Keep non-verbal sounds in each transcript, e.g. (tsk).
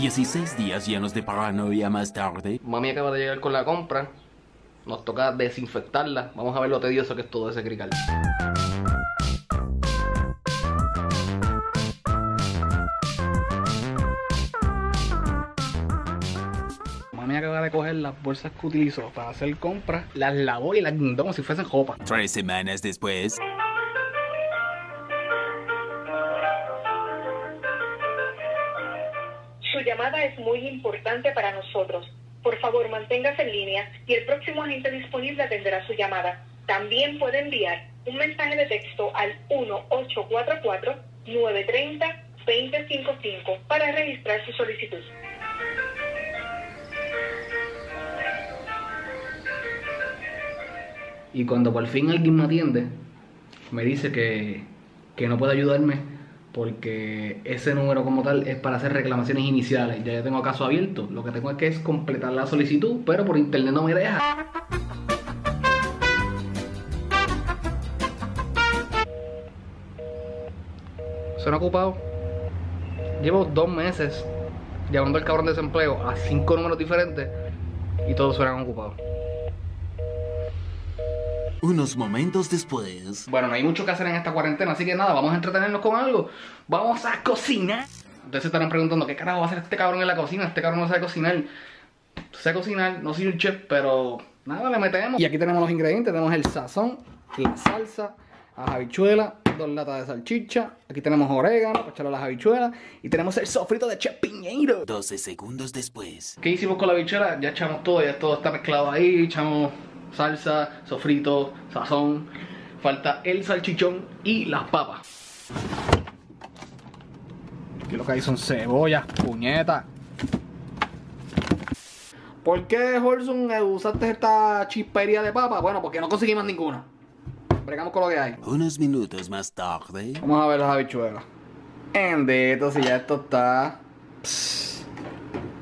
16 días llenos de paranoia más tarde. Mami acaba de llegar con la compra. Nos toca desinfectarla. Vamos a ver lo tedioso que es todo ese crical. Mami acaba de coger las bolsas que utilizó para hacer compras, las lavó y las guindó como si fuesen ropa. Tres semanas después. Su llamada es muy importante para nosotros. Por favor, manténgase en línea y el próximo agente disponible atenderá su llamada. También puede enviar un mensaje de texto al 1844-930-2055 para registrar su solicitud. Y cuando por fin alguien me atiende, me dice que, que no puede ayudarme porque ese número como tal es para hacer reclamaciones iniciales. Ya yo tengo caso abierto. Lo que tengo es que es completar la solicitud, pero por internet no me deja. Suena ocupado. Llevo dos meses llamando al cabrón de desempleo a cinco números diferentes y todos suenan ocupados. Unos momentos después. Bueno, no hay mucho que hacer en esta cuarentena, así que nada, vamos a entretenernos con algo. Vamos a cocinar. Ustedes se estarán preguntando, ¿qué carajo va a hacer este cabrón en la cocina? Este cabrón no sabe cocinar. Sé cocinar, no soy un chef, pero nada, le metemos. Y aquí tenemos los ingredientes, tenemos el sazón, la salsa, las habichuelas, dos latas de salchicha. Aquí tenemos orégano para echarle a las habichuelas. Y tenemos el sofrito de chepiñeiro. 12 segundos después. ¿Qué hicimos con la habichuela? Ya echamos todo, ya todo está mezclado ahí. Echamos salsa, sofrito, sazón. Falta el salchichón y las papas. Aquí lo que hay son cebollas, puñetas. ¿Por qué, Holson, usaste esta chispería de papa? Bueno, porque no conseguimos ninguna. Bregamos con lo que hay. Unos minutos más tarde. Vamos a ver las habichuelas. Endito, si ya esto está. Psst.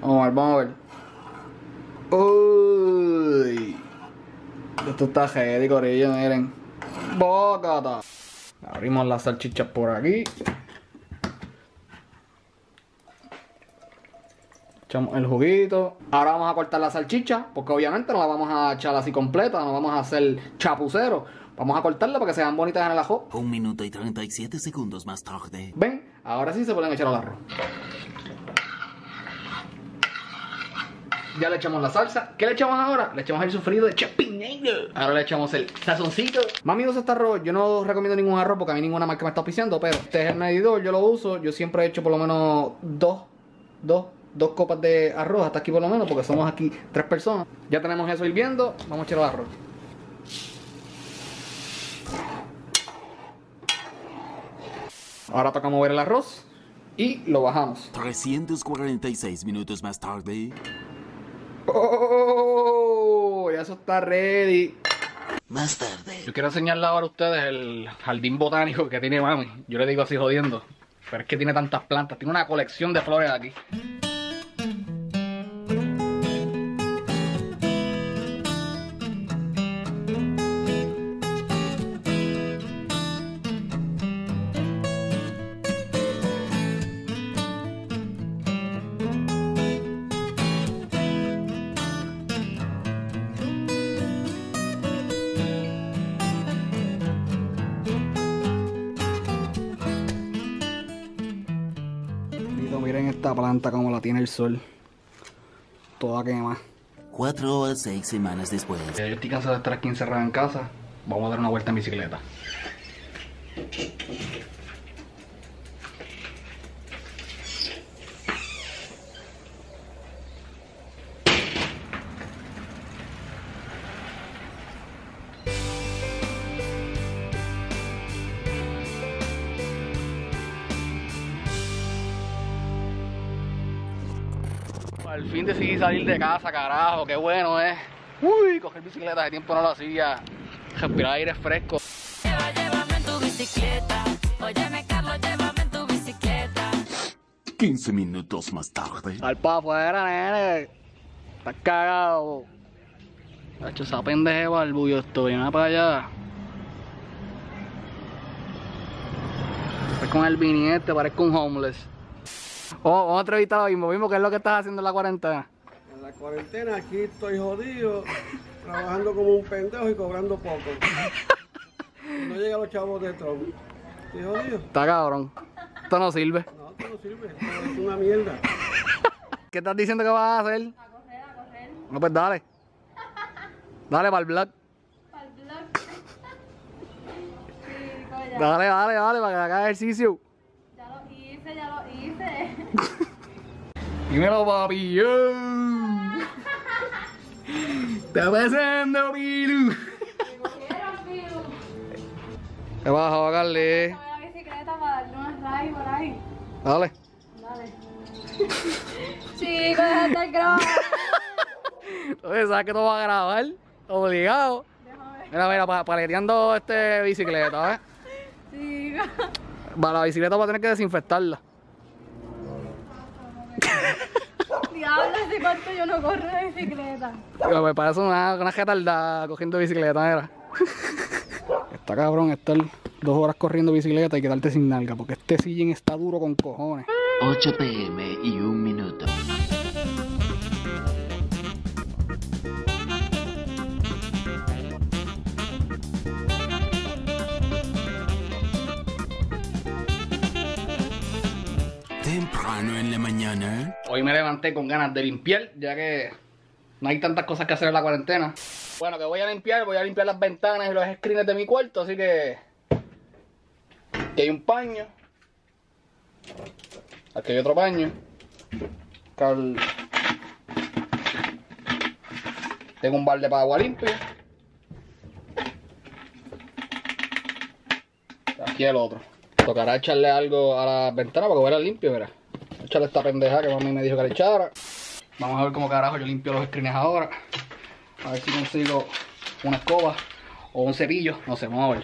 Vamos a ver, vamos a ver. Uy. Esto está heavy, corillo, miren. Bocata. Abrimos las salchichas por aquí. Echamos el juguito. Ahora vamos a cortar la salchicha, porque obviamente no la vamos a echar así completa, no vamos a hacer chapucero. Vamos a cortarla para que sean bonitas en el ajo. Un minuto y 37 segundos más tarde. Ven, ahora sí se pueden echar al arroz. Ya le echamos la salsa. ¿Qué le echamos ahora? Le echamos el sofrito de chapinero. Ahora le echamos el sazoncito. Mami usa este arroz. Yo no recomiendo ningún arroz porque a mí ninguna marca me está auspiciando. Pero este es el medidor. Yo lo uso. Yo siempre he hecho por lo menos dos, dos, dos copas de arroz. Hasta aquí por lo menos porque somos aquí tres personas. Ya tenemos eso hirviendo. Vamos a echar el arroz. Ahora toca mover el arroz. Y lo bajamos. 346 minutos más tarde. ¡Oh! Ya eso está ready. Más tarde. Yo quiero enseñarle ahora a ustedes el jardín botánico que tiene mami. Yo le digo así jodiendo. Pero es que tiene tantas plantas. Tiene una colección de flores aquí. Miren esta planta como la tiene el sol. Toda quema. Cuatro a seis semanas después. Yo estoy cansado de estar aquí encerrado en casa. Vamos a dar una vuelta en bicicleta. Fin decidí salir de casa, carajo, qué bueno, eh. Uy, coger bicicleta, de tiempo no lo hacía. Respirar aire fresco. Lleva, llévame en tu bicicleta. Óyeme, Carlos, llévame en tu bicicleta. 15 minutos más tarde. Al pa' afuera, nene. Estás cagado. Hacho, esa pendeja de barbullo estoy, nada para allá. Estoy con el vinete, parezco un homeless. Vamos, vamos a entrevistar a Bimbo. Bimbo, ¿qué es lo que estás haciendo en la cuarentena? En la cuarentena aquí estoy jodido, (laughs) trabajando como un pendejo y cobrando poco. No llegan los chavos de Trump. Estoy jodido. Está cabrón. Esto no sirve. No, esto no sirve. Esto es una mierda. (laughs) ¿Qué estás diciendo que vas a hacer? A correr, a correr. No, pues dale. Dale para el blog. Para el blog. (laughs) Sí. Dale, dale, dale, para que haga ejercicio. Ya lo hice, ya lo hice. Dímelo, papi. yo. Está pasando, Pilu. Me cogieron, Pilu. ¿Qué baja, Carly? Dame la bicicleta para darle unas por ahí. Dale. Dale. Chicos, estar grabando. ¿sabes que no vas a grabar? Obligado. Déjame. Mira, mira, pa- paleteando este bicicleta, ¿eh? Chicos. Va, la bicicleta va a tener que desinfectarla. Diablo, hace cuánto yo no corro de bicicleta. Pero Me parece una, una retardada cogiendo bicicleta, mira. (laughs) Está cabrón estar dos horas corriendo bicicleta y quedarte sin nalga, porque este sillín está duro con cojones. 8 pm y un minuto. Temprano en la mañana. Hoy me levanté con ganas de limpiar, ya que no hay tantas cosas que hacer en la cuarentena. Bueno, que voy a limpiar, voy a limpiar las ventanas y los screens de mi cuarto, así que... Aquí hay un paño. Aquí hay otro paño. Tengo un balde para agua limpia. Aquí el otro. Tocará echarle algo a la ventana para que huela limpio, verá. Echarle esta pendeja que mami me dijo que le echara. Vamos a ver cómo carajo yo limpio los screens ahora. A ver si consigo una escoba o un cepillo. No sé, vamos.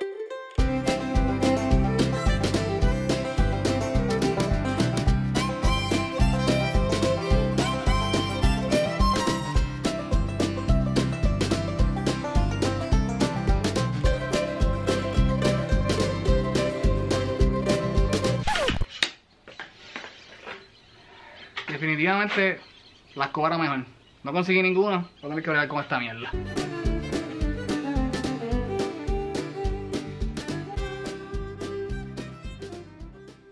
Definitivamente la escoba era mejor. No conseguí ninguna, voy a tener que bregar con esta mierda.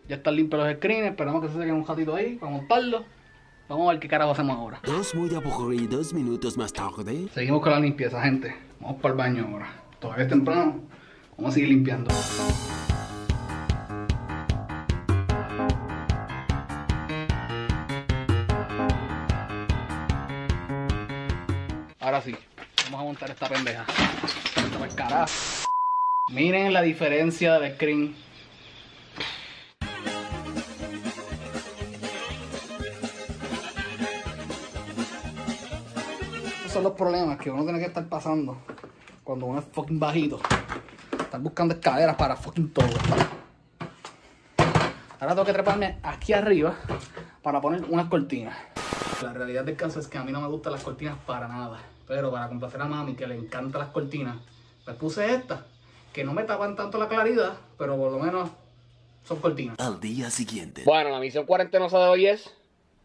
Ya están limpios los screens, esperamos que se sequen un ratito ahí para montarlo. Vamos a ver qué carajo hacemos ahora. Dos muy aburridos minutos más tarde. Seguimos con la limpieza, gente. Vamos para el baño ahora. Todavía es temprano. Vamos a seguir limpiando. Montar esta pendeja. Miren la diferencia del screen. Estos son los problemas que uno tiene que estar pasando cuando uno es fucking bajito. Estar buscando escaleras para fucking todo. Ahora tengo que treparme aquí arriba para poner unas cortinas. La realidad del caso es que a mí no me gustan las cortinas para nada. Pero para complacer a mami, que le encantan las cortinas, pues puse estas, que no me tapan tanto la claridad, pero por lo menos son cortinas. Al día siguiente. Bueno, la misión cuarentenosa de hoy es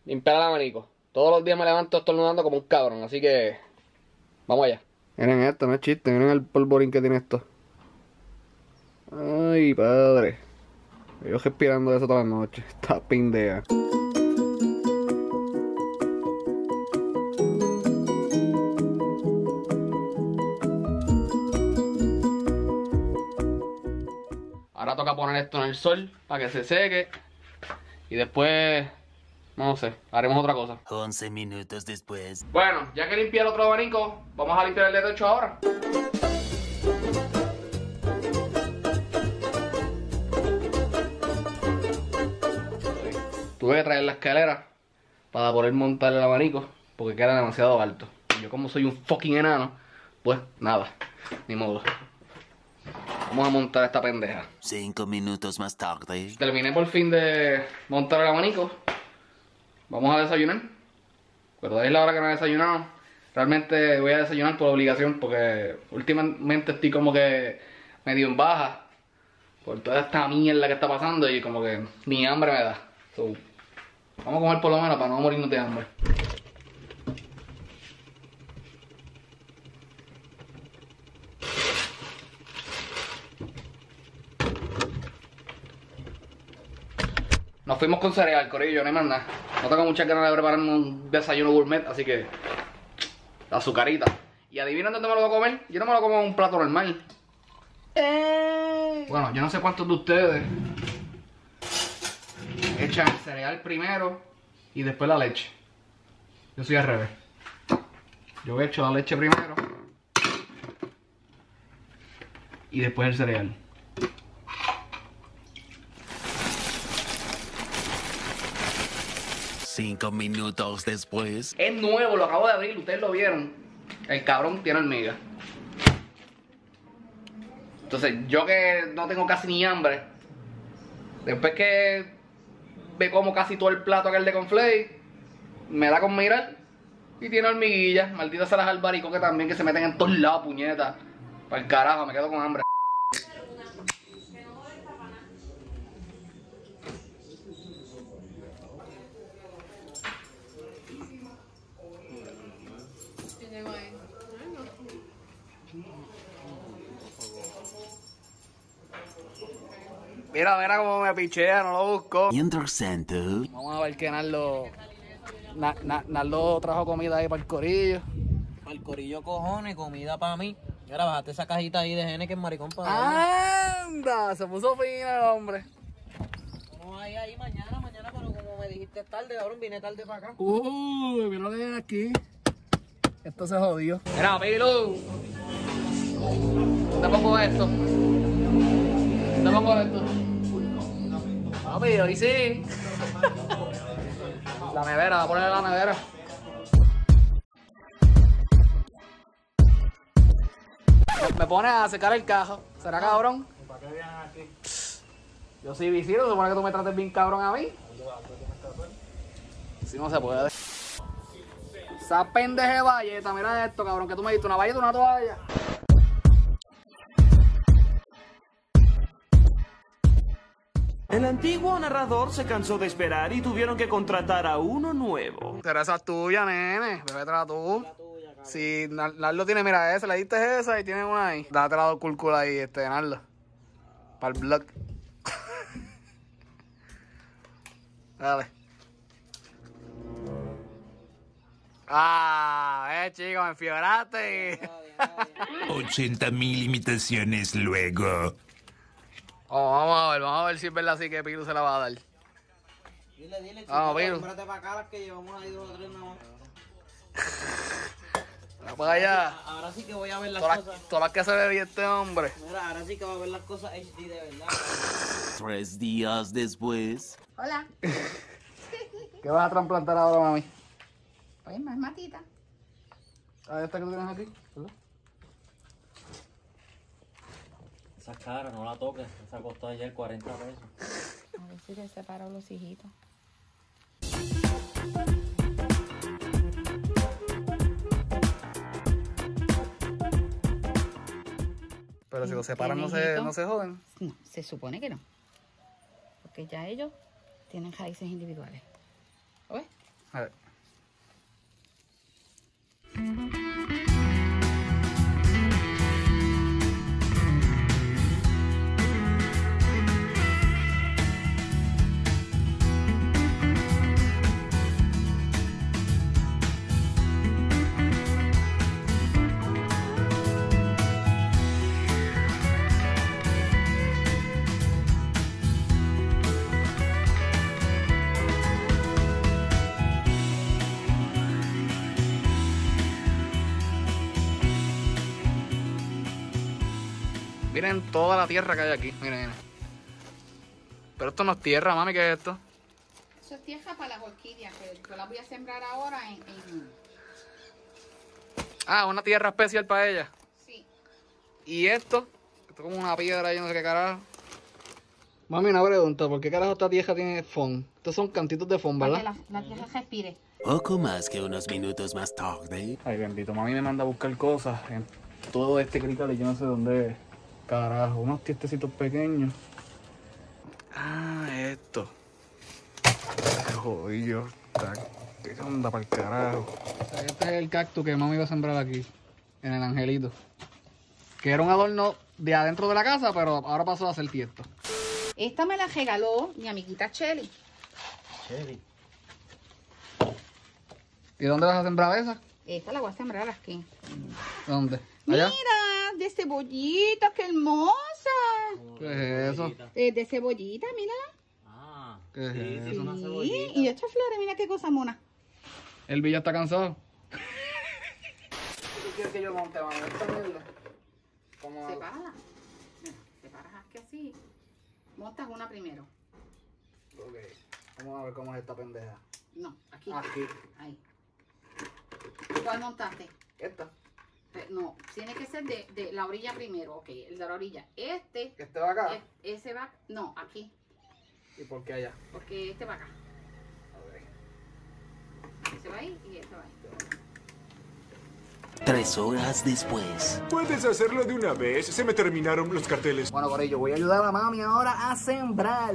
limpiar el abanico. Todos los días me levanto estornudando como un cabrón, así que vamos allá. Miren esto, no es chiste, miren el polvorín que tiene esto. Ay, padre. Yo respirando eso toda la noche. Está pindea. Poner esto en el sol para que se seque. Y después, no sé, haremos otra cosa. 11 minutos después. Bueno, ya que limpié el otro abanico, vamos a limpiar el de techo ahora. Tuve que traer la escalera para poder montar el abanico porque queda demasiado alto. Y yo como soy un fucking enano, pues nada, ni modo. Vamos a montar esta pendeja. 5 minutos más tarde. Terminé por fin de montar el abanico. Vamos a desayunar. Pero es la hora que no he desayunado. Realmente voy a desayunar por obligación porque últimamente estoy como que medio en baja por toda esta mierda que está pasando y como que ni hambre me da. So, Vamos a comer por lo menos para no morirnos de hambre. Nos fuimos con cereal, corillo, no hay más nada. No tengo muchas ganas de prepararme un desayuno gourmet, así que... La (tsk) azucarita. Y adivinen dónde me lo voy a comer. Yo no me lo como en un plato normal. Bueno, yo no sé cuántos de ustedes echan el cereal primero y después la leche. Yo soy al revés. Yo echo la leche primero y después el cereal. Cinco minutos después. Es nuevo, lo acabo de abrir, ustedes lo vieron. El cabrón tiene hormiga. Entonces, yo que no tengo casi ni hambre, después que me como casi todo el plato aquel de conflay, me da con mirar y tiene hormiguillas. Maldita sea las albaricoques que también que se meten en todos lados, puñetas. Para el carajo, me quedo con hambre. Mira, mira cómo me pichea, no lo busco. Vamos a ver que Nardo. Na- Na- Nardo trajo comida ahí para el corillo. Para el corillo cojones, comida para mí. Mira, bájate esa cajita ahí de gene que es maricón para ¡Anda! Se puso fino el hombre. Vamos ahí, ahí mañana, mañana, pero como me dijiste tarde, cabrón, vine tarde para acá. Uy, mira lo que hay aquí. Esto se jodió. Mira, Pilo. ¿Dónde pongo esto? ¿Dónde pongo esto? Papi, hoy sí. La nevera, va a poner la nevera. Me- pone a secar el cajo. ¿Será cabrón? Yo soy visito, se que tú me trates bien cabrón a mí. Si no se puede. Esa pendeje valleta, mira esto, cabrón, que tú me diste una valleta, una toalla. El antiguo narrador se cansó de esperar y tuvieron que contratar a uno nuevo. Pero esa es tuya, nene. Bébetela tú. Si Nar- Nardo tiene, mira esa, le diste esa y tiene una ahí. Dátela dos cúlculas ahí, este, Nardo. Para el blog. (laughs) Dale. Ah, eh, chico, me enfiebraste. y- (laughs) 80 mil imitaciones luego. Oh, vamos a ver, vamos a ver si es verdad así que Pilu se la va a dar. Dile, dile, Vamos, Piro. cómprate para acá las que llevamos ahí dos o tres nada más. Va para allá. Ahora sí que voy a ver las Todas cosas. las, todas las que se bebía este hombre. Mira, ahora sí que voy a ver las cosas HD de verdad. Tres días después. Hola. (laughs) ¿Qué vas a trasplantar ahora, mami? Oye, más matita. Ah, esta que tú tienes aquí. Esa cara, no la toques. Esa costó ayer 40 pesos. A ver si te separo los hijitos. Pero si los separan no se, no se joden. No, se supone que no. Porque ya ellos tienen raíces individuales. ¿Oye? A ver. Miren toda la tierra que hay aquí. Miren, miren. Pero esto no es tierra, mami, ¿qué es esto? Eso es tierra para las orquídeas, que yo las voy a sembrar ahora en... en- Ah, una tierra especial para ella. sí. ¿Y esto? Esto es como una piedra, yo no sé qué carajo. Mami, una pregunta, ¿por qué carajo esta tierra tiene fond? Estos son cantitos de fond, Para que ¿verdad? la, la tierra respire. Poco más que unos minutos más tarde. Ay, bendito, mami me manda a buscar cosas en todo este cristal y yo no sé dónde es. Carajo, unos tiestecitos pequeños. Ah, esto. jodido. Está, ¿Qué onda para el carajo? Este es el cactus que mami iba a sembrar aquí, en el angelito. Que era un adorno de adentro de la casa, pero ahora pasó a ser tiesto. Esta me la regaló mi amiguita Shelly. Chevy. ¿Y dónde vas a sembrar esa? Esta la voy a sembrar aquí. ¿Dónde? ¿Allá? Mira, de cebollita, qué hermosa. ¿Qué es eso? Eh, de cebollita, mira. Ah, ¿Qué es sí, sí, eso? es una Sí, cebollita. y estas flores, mira qué cosa mona. El Villa está cansado. ¿Tú quieres que yo monte, mami? Esta mierda. ¿Cómo hago? Sepárala. Mira, separas aquí así. Montas una primero. Ok. Vamos a ver cómo es esta pendeja. No, aquí. Aquí. Ahí. ¿Cuál montaste? Esta. No, tiene que ser de, de la orilla primero. Ok, el de la orilla. Este, Este va acá. es- ese va. No, aquí. ¿Y por qué allá? Porque este va acá. Ese va ahí y este va ahí. Tres horas después. Puedes hacerlo de una vez. Se me terminaron los carteles. Bueno, por ello, voy a ayudar a mami ahora a sembrar.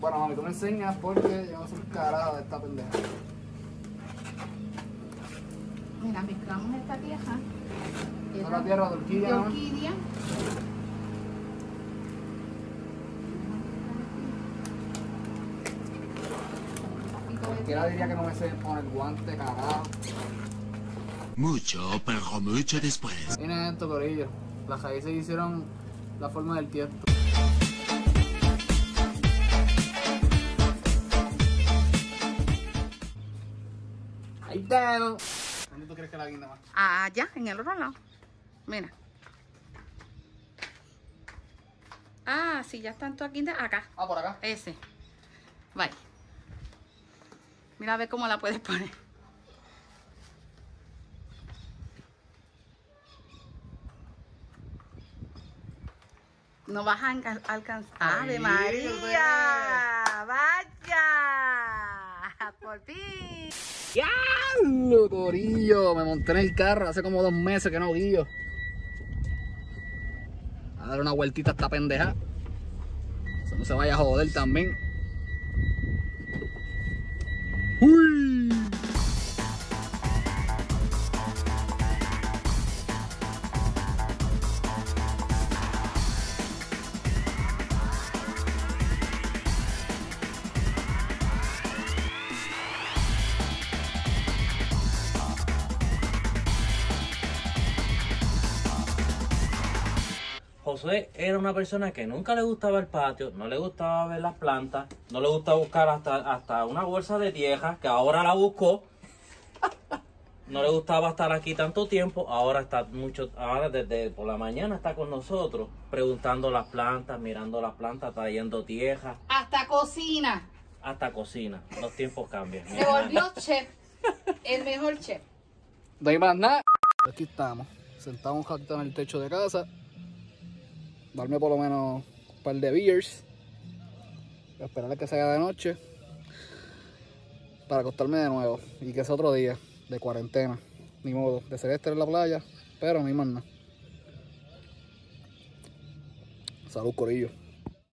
Bueno, mami, tú me enseñas porque yo no soy un carajo de esta pendeja. Mira, mezclamos esta tierra. Es la tierra de orquídea, de orquídea. Cualquiera diría que no me sé poner guante, carajo. Mucho, pero mucho después. Miren esto, corillo. Las raíces hicieron la forma del tiesto. Ahí está. ¿Dónde tú crees que la guinda más? Allá, en el otro lado. Mira. Ah, sí, ya están todas aquí. Acá. Ah, por acá. Ese. Vaya. Mira a ver cómo la puedes poner. No vas a alca- alcanzar. ¡Ave María! ¡Vaya! ¡Por fin! ¡Diablo, corillo! Me monté en el carro hace como dos meses que no guío. A dar una vueltita a esta pendeja. Eso no se vaya a joder también. José era una persona que nunca le gustaba el patio, no le gustaba ver las plantas, no le gustaba buscar hasta, hasta una bolsa de tierra, que ahora la buscó. No le gustaba estar aquí tanto tiempo, ahora está mucho, ahora desde por la mañana está con nosotros, preguntando las plantas, mirando las plantas, trayendo tierra, Hasta cocina. hasta cocina. Los tiempos cambian. Se volvió chef. El mejor chef. No hay más nada. Aquí estamos, sentados un ratito en el techo de casa. Darme por lo menos un par de beers. Esperar a que se haga de noche. Para acostarme de nuevo. Y que sea otro día de cuarentena. Ni modo, de celeste en la playa. Pero hay más nada. Salud, corillo.